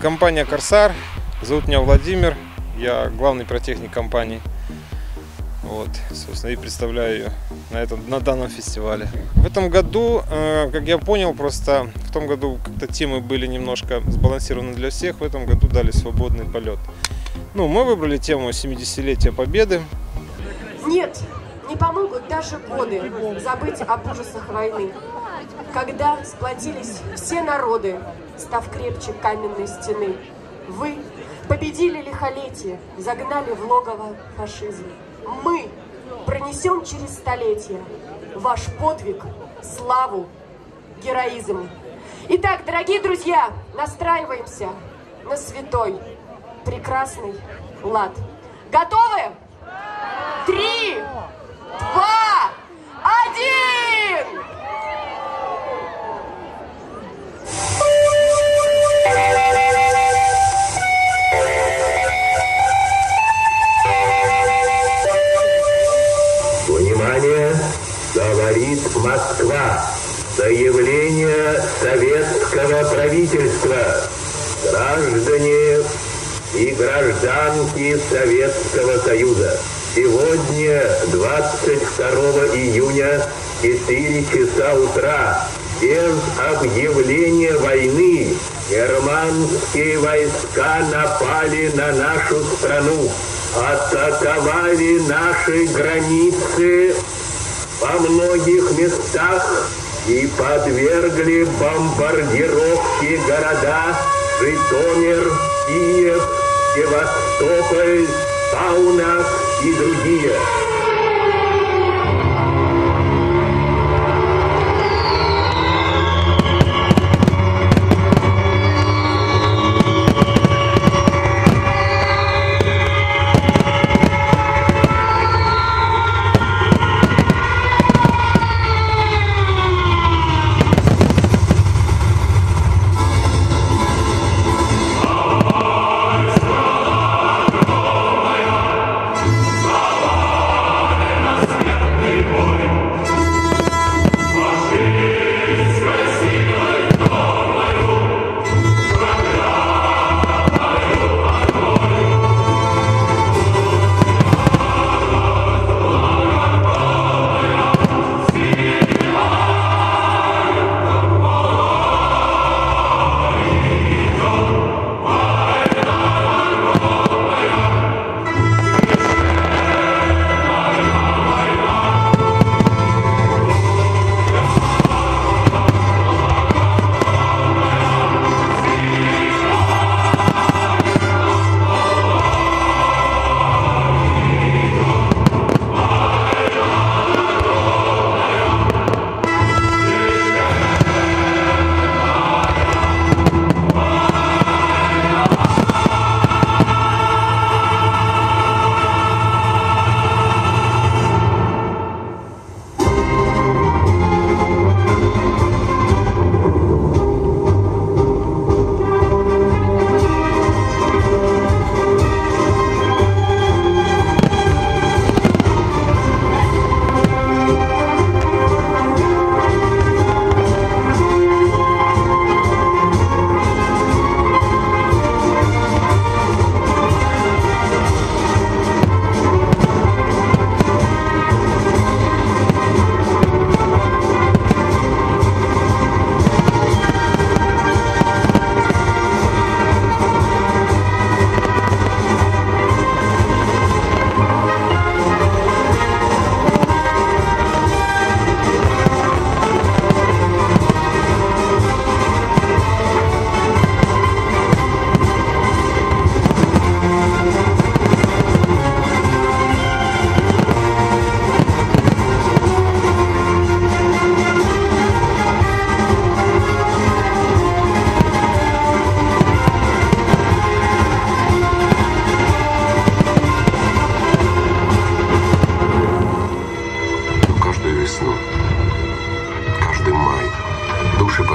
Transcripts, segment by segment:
Компания «Корсар». Зовут меня Владимир. Я главный протехник компании. Вот, собственно, и представляю ее на, этом, на данном фестивале. В этом году, э, как я понял, просто в том году как-то темы были немножко сбалансированы для всех, в этом году дали свободный полет. Ну, мы выбрали тему 70-летия Победы. Нет, не помогут даже годы забыть об ужасах войны, когда сплотились все народы, став крепче каменной стены. Вы победили лихолетие, загнали в логово фашизм. Мы пронесем через столетия ваш подвиг, славу, героизм. Итак, дорогие друзья, настраиваемся на святой, прекрасный лад. Готовы? Три, два, Москва. Заявление советского правительства. Граждане и гражданки Советского Союза. Сегодня, 22 июня, 4 часа утра, без объявления войны, германские войска напали на нашу страну, атаковали наши границы во многих местах и подвергли бомбардировке города Житомир, Киев, Севастополь, Таунах и другие.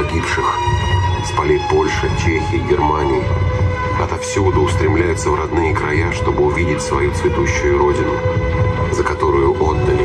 Погибших. С полей Польши, Чехии, Германии. Отовсюду устремляются в родные края, чтобы увидеть свою цветущую родину, за которую отдали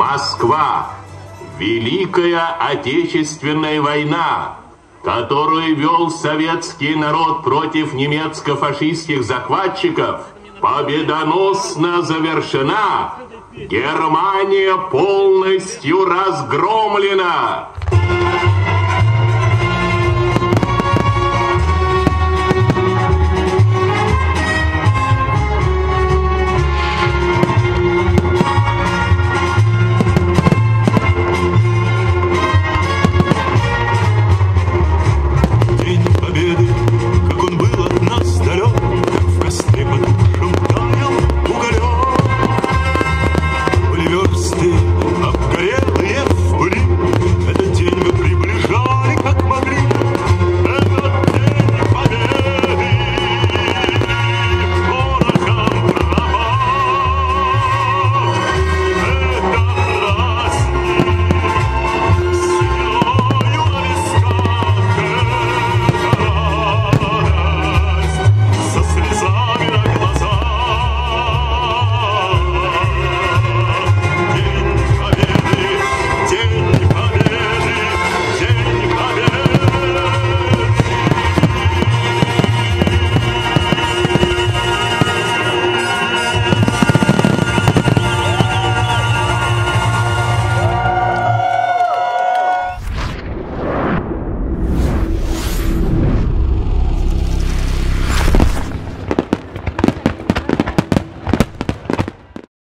Москва. Великая Отечественная война, которую вел советский народ против немецко-фашистских захватчиков, победоносно завершена. Германия полностью разгромлена.